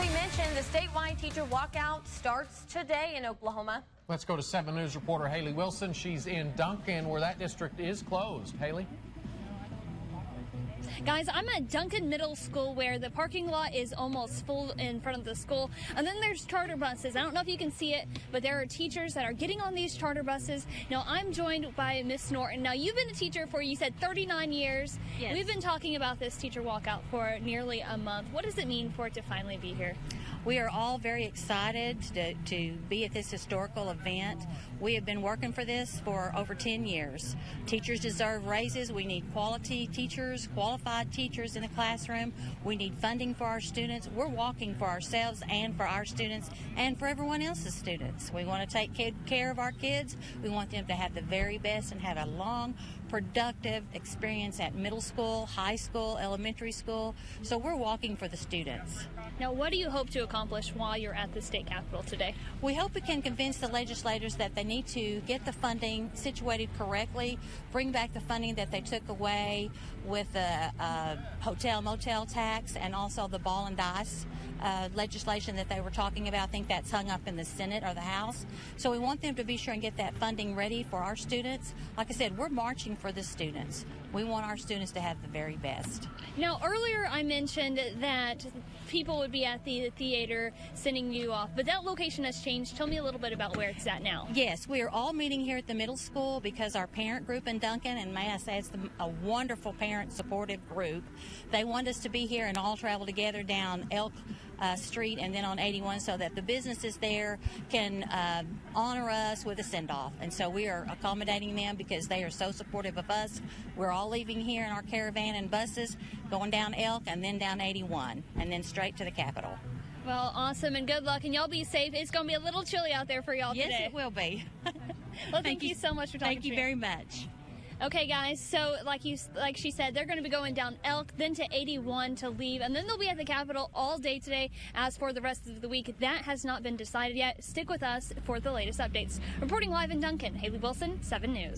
we mentioned, the statewide teacher walkout starts today in Oklahoma. Let's go to 7 News reporter Haley Wilson. She's in Duncan, where that district is closed. Haley? Guys, I'm at Duncan Middle School where the parking lot is almost full in front of the school. And then there's charter buses. I don't know if you can see it, but there are teachers that are getting on these charter buses. Now, I'm joined by Miss Norton. Now, you've been a teacher for, you said, 39 years. Yes. We've been talking about this teacher walkout for nearly a month. What does it mean for it to finally be here? We are all very excited to, to be at this historical event. We have been working for this for over 10 years. Teachers deserve raises. We need quality teachers, qualified teachers in the classroom. We need funding for our students. We're walking for ourselves and for our students and for everyone else's students. We want to take care of our kids. We want them to have the very best and have a long, productive experience at middle school, high school, elementary school. So we're walking for the students. Now, what do you hope to accomplish while you're at the state capitol today? We hope we can convince the legislators that they need to get the funding situated correctly, bring back the funding that they took away with the uh, hotel motel tax and also the ball and dice uh, legislation that they were talking about. I think that's hung up in the Senate or the House. So we want them to be sure and get that funding ready for our students. Like I said, we're marching for the students. We want our students to have the very best. Now, earlier I mentioned that people would be at the theater sending you off, but that location has changed. Tell me a little bit about where it's at now. Yes, we are all meeting here at the middle school because our parent group in Duncan, and may I say it's the, a wonderful parent supportive group, they want us to be here and all travel together down Elk uh, Street and then on 81 so that the businesses there can uh, honor us with a send off. And so we are accommodating them because they are so supportive of us. We're all leaving here in our caravan and buses, going down Elk and then down 81 and then straight to the Capitol. Well, awesome and good luck, and y'all be safe. It's going to be a little chilly out there for y'all yes, today. it will be. well, thank, you. so much for talking Thank you me. very much. Okay, guys. So, like you, like she said, they're going to be going down Elk, then to 81 to leave, and then they'll be at the Capitol all day today. As for the rest of the week, that has not been decided yet. Stick with us for the latest updates. Reporting live in Duncan, Haley Wilson, Seven News.